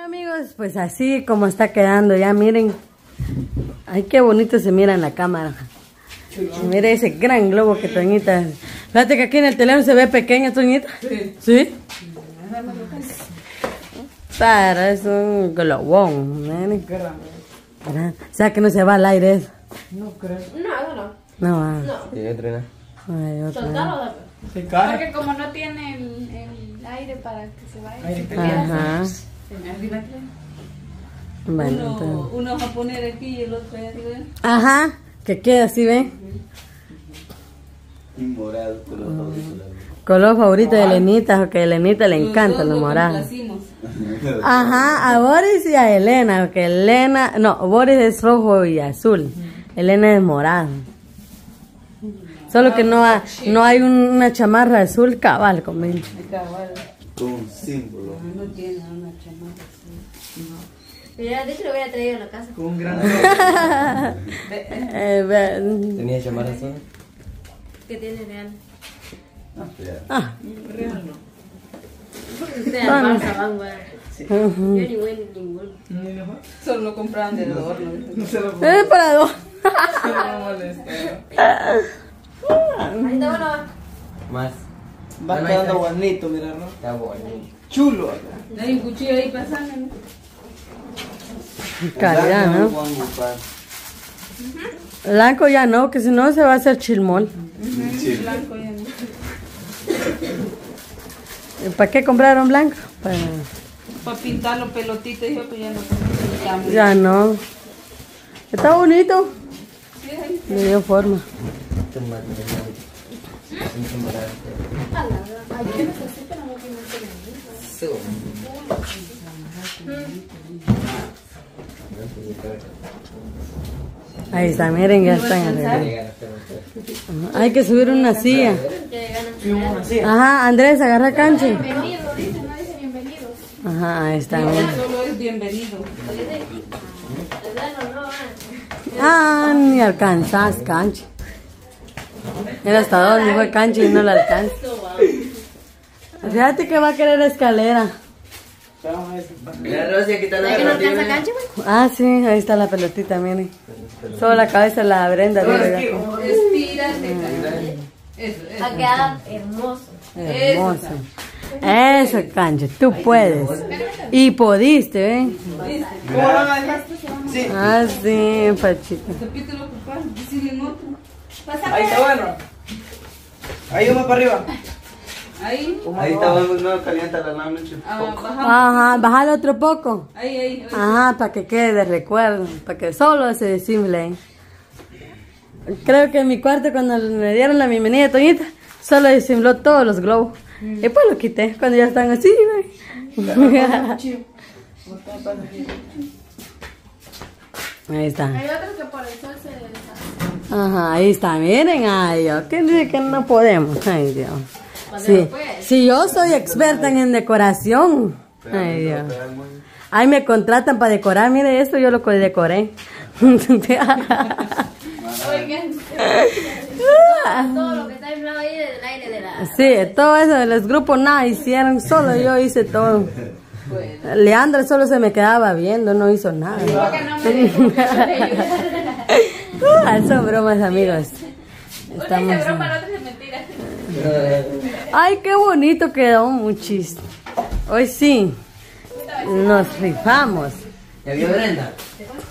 Bueno amigos, pues así como está quedando, ya miren. Ay, qué bonito se mira en la cámara. Mira ese gran globo que Toñita. Fíjate que aquí en el teléfono se ve pequeña, Toñita. Sí. ¿Sí? Pero es un globón. miren. O sea que no se va al aire eso. No creo. No, no, No va. no. Sí, entrena. Ay, otra. Porque como no tiene el, el aire para que se vaya. Ajá. Queda. Bueno, Uno, entonces. uno va a poner aquí y el otro allá arriba. Ajá, que queda así, ¿ven? Y morado con los audífonos. Color favorito de Elenita, porque a Elenita le encanta lo complacimos. Ajá, a Boris y a Elena, porque Elena, no, Boris es rojo y azul, Elena es morado. Solo que no, ha- no hay una chamarra azul cabal conmigo. Con un símbolo. No tiene una chamarra. Mira, de hecho lo hubiera traído a la casa. Con un gran. Eh, ¿Tenía chamarra sola? Que tiene real. ah, Ustedes al Barça van, güey. Yo ni voy ni ninguno. Solo lo compraban de adorno. No se lo es para dos. molesta. Ahí está bueno. Más. Va Bueno, quedando ahí bonito, mira, ¿no? Está bueno. Chulo. Hay un cuchillo ahí pasando. ¿no? Calidad, ¿no? Blanco ya no, que si no se va a hacer chilmol. Blanco ya no. ¿Para qué compraron blanco? Para... Para pintar los pelotitos, dijo que ya no pintamos. Ya no. Está bonito. Le dio forma. Tomate, tomate. Un morado. Ahí está, miren, ya están Hay que subir una silla. Ajá, Andrés, agarra bienvenidos. Ajá, ahí está, es bienvenido. Ah? Ni alcanzas canche. Era hasta dónde fue canche y no la alcanza. Fíjate que va a querer escalera. Mira, Rosy, aquí está la ¿Sabes que no alcanza güey? Ah, sí, ahí está la pelotita, miren. Solo la cabeza de la Brenda. mira, ya. Estírate. Eso, eso. Va a quedar hermoso. Hermoso. Eso, canche, tú puedes. Y pudiste, ¿eh? ¿Cómo lo van a Ah. Ahí está bueno. Ahí vamos para arriba. Ahí, Ahí está bueno, no calienta la lámina. ah. Ajá, bájalo otro poco. Ahí, ahí. ahí. Ajá, para que quede de recuerdo, para que solo se desimble. Creo que en mi cuarto cuando me dieron la bienvenida a Toñita, solo desimbló todos los globos. Y pues lo quité cuando ya están así, ¿ve? Ahí está. Hay otros que por el sol se deshace. Ajá, ahí está, miren, ay Dios, ¿quién dice que no podemos? Ay Dios. Sí, sí, yo soy experta en decoración. Ay Dios. Ay, me contratan para decorar, mire esto, yo lo co- decoré. Oigan, Todo lo que está inflado ahí del aire de la. Sí, todo eso de los grupos nada hicieron, solo yo hice todo. Leandra solo se me quedaba viendo, no hizo nada. Ah, son bromas, amigos. Una Estamos. es broma, la otra es mentira. Ay, qué bonito quedó, muchis. Hoy sí, nos rifamos. ¿Ya vio Brenda?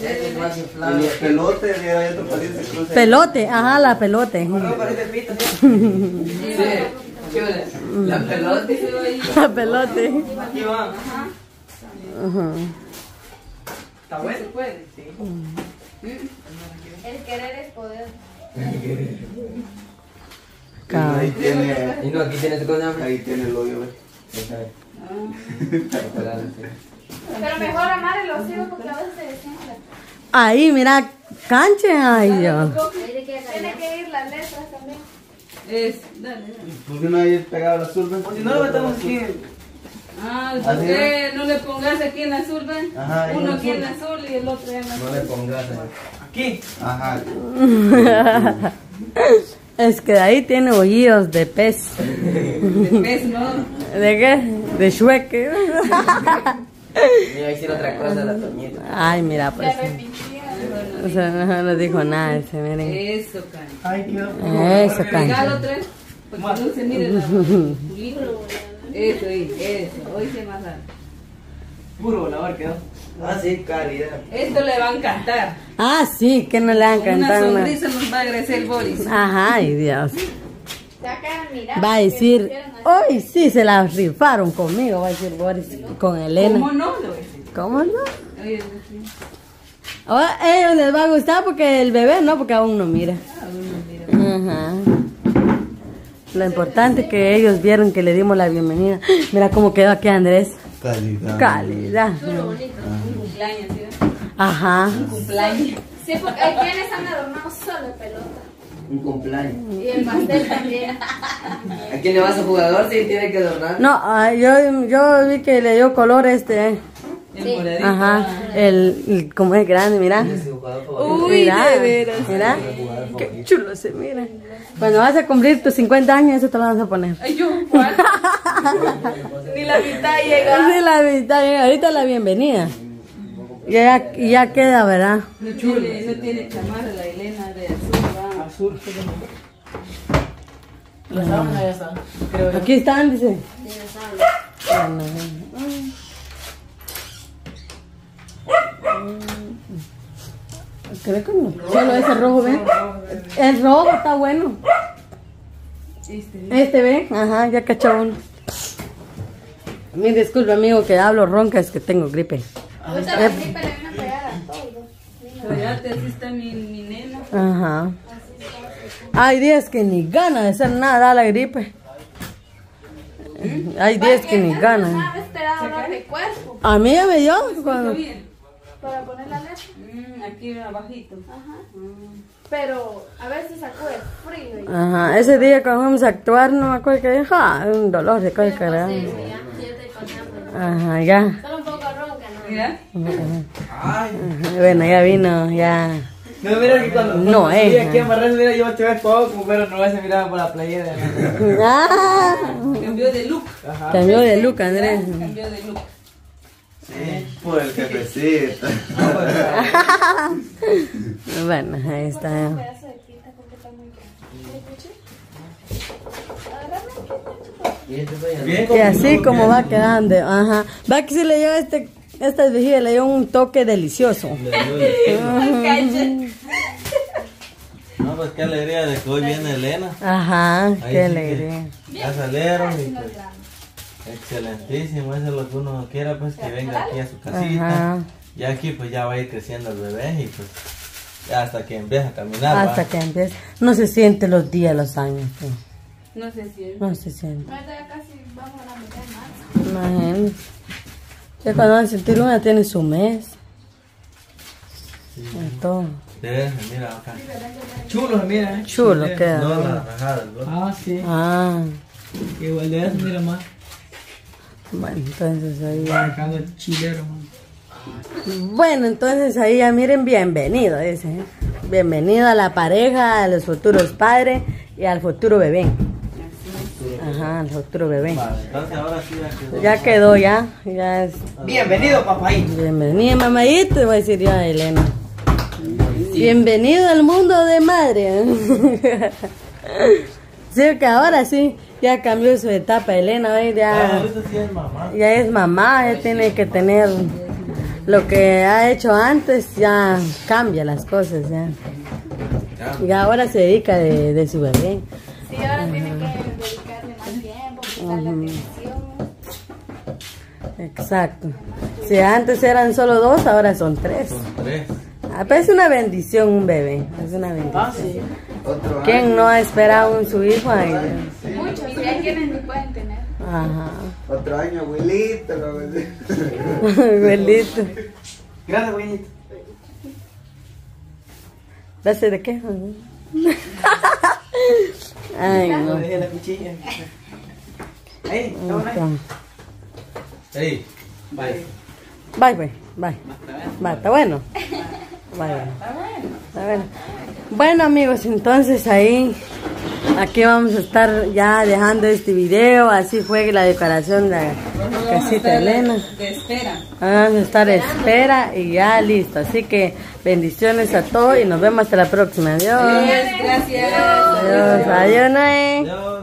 El pelote, otro pariente. Pelote, ajá, la pelote. No parece pito. Sí, chula. La pelota. La pelote. Aquí va. Ajá. ¿Está bueno? Puede. El querer es poder. Ahí tiene. Y no, aquí tiene su cosa. Ahí tiene el hoyo, ¿ves? Pero mejor amar el hocico porque a veces se desinfla. Ahí, mira, canche, ay Dios. Tiene que ir las letras también. Es, dale, dale. ¿Por qué no hay pegado el azul? Si no lo metemos aquí. Ah, Así ¿por qué no le pongas aquí en azul, ven? Ajá, Uno en aquí en azul y el otro en azul. No le pongas. Aquí. Ajá. Es que de ahí tiene hoyos de pez. De pez, ¿no? ¿De qué? De chueque. Mira, hicieron otra cosa la Toñita. Ay, mira, pues. O sea, no, no dijo nada ese, miren. Eso, Can. Ay, quedó. Eso, Regalo cancha. tres. Para que no se mire la pulito. Eso, eso. Hoy se más. Puro volador quedó. Ah, sí, calidad. Esto le va a encantar. Ah, sí, que no le Con una cantado. una- sonrisa nos va a agradecer Boris. Ajá, ay Dios. Va a decir, hoy sí se la rifaron conmigo, va a decir Boris, con Elena. ¿Cómo no? A. ¿Cómo no? Oye, sí. Ahora a ellos les va a gustar porque el bebé no, porque aún no mira. Ah, bueno. Lo importante es que ellos vieron que le dimos la bienvenida. Mira cómo quedó aquí Andrés. Calidad. Calidad. Un cumpleaños, ¿sí? Ajá. Un cumpleaños. Sí, porque hay quienes han adornado solo de pelota. Un cumpleaños. Y el pastel también. ¿A quién le vas a jugador? Sí, tiene que adornar. No, yo, yo vi que le dio color este. El moradito. Ajá. El, el- como es grande, mira. Uy, mira, de veras. Mira. Qué chulo se mira. Cuando vas a cumplir tus 50 años, eso te lo vas a poner. Ay, yo, ¿cuál? Ni la mitad llega. Sí, la visita, eh, ahorita la bienvenida. Ya, ya queda, ¿verdad? No tiene, no tiene chamarra la Elena de azul. Azul. La sábana ya está. Creo yo. Aquí están, dice. Creo que no. Solo ese rojo, ¿ven? El rojo está bueno. Este, ¿ve? Ajá, ya cachó uno. Mi disculpa, amigo, que hablo ronca, es que tengo gripe. Ahorita la gripe le viene a pegar a todos. Fíjate, así está mi, mi nena. Ajá. Hay días que ni gana de hacer nada, da la gripe. Hay días que ni gana. A mí ya me dio cuando... Para poner la leche. Mm, aquí abajito. Ajá. Pero a ver si sacude frío. y- Ajá, ese día cuando fuimos a actuar, no me acuerdo que dijo, ah, un dolor de Sí, grande. sí, ya, yo estoy contando. Ajá, ya. Solo un poco ronca, ¿no? Mira. Ajá, Bueno, ya vino, ya. No, mira que cuando, No, cuando eh. subí aquí a amarrar, mira, yo te veo poco, pero no se miraba por la playera. Ah, Cambió de look. Ajá. cambió de look, Andrés. Cambió de look. Sí, por el jefecito. Bueno, ahí está. pedazo de tinta porque está muy grande. Y este así como va quedando, ajá. Va que si le dio este, estas vejigas, le dio un toque delicioso. No, pues qué alegría de que hoy viene Elena. Ajá, Ahí qué sí alegría. Ya salieron y pues, excelentísimo, eso es lo que uno quiera, pues que venga aquí a su casita. Ajá. Y aquí pues ya va a ir creciendo el bebé y pues ya hasta que empiece a caminar. va. Hasta que empiece. No se siente los días, los años. sí. No sé si No se siente. Ya casi vamos a la mitad más. Imagínense. Ya cuando van a sentir una tiene su mes. De veras, mira acá. Chulo, mira. eh. Chulo queda. No, la rajada. Ah, sí. Ah, Igual de eso, mira más. Bueno, entonces ahí ya. El chilero, man. Bueno, entonces ahí ya miren, bienvenido, dice. ¿eh? Bienvenido a la pareja, a los futuros padres y al futuro bebé. Ajá, al futuro bebé. Vale, entonces ahora sí ya quedó. Ya quedó, ya. Ya es. Bienvenido, papaíto. Bienvenida, mamadito, voy a decir yo a Elena. Bienvenido al mundo de madre. sí, que ahora sí, ya cambió su etapa, Elena, ¿ves? Ah, ya, sí es mamá. ya es mamá, ya tiene que tener lo que ha hecho antes, ya cambia las cosas, ya. Y ahora se dedica de, de su bebé. Sí, ahora tiene que dedicarle más tiempo, prestarle atención. Exacto. Si antes eran solo dos, ahora son tres. Son tres. Ah, pero es una bendición un bebé, es una bendición. Ah, sí. ¿Quién no ha esperado un su hijo? Ay, Dios. Muchos, y hay quienes ni pueden tener. Ajá. Otro año, abuelito. abuelito. Abuelito. Gracias, abuelito. ¿Dase de qué? Ay, No dejé la cuchilla. Ahí, estamos ahí. Ey, Bye. Bye, bye, bye. Bye, está bueno. Bye, bye. Está bueno. Bueno, amigos, entonces ahí aquí vamos a estar ya dejando este video. Así fue la decoración de la casita de Elena. De espera. Vamos a estar de espera y ya listo. Así que bendiciones a todos y nos vemos hasta la próxima. Adiós. Gracias. Adiós. Adiós, Noé. Yo.